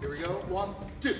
Here we go. One, two.